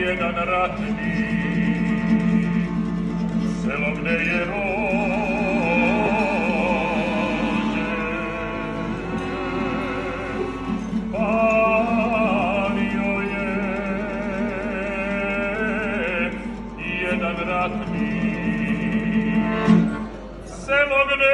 jedan ratni selo gde je rođen palio je jedan ratni selo gde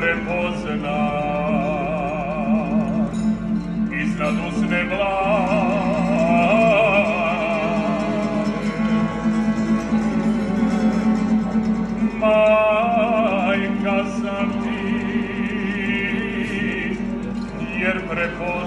prepozna. Iznad usne blave majka sam ti jer prepozna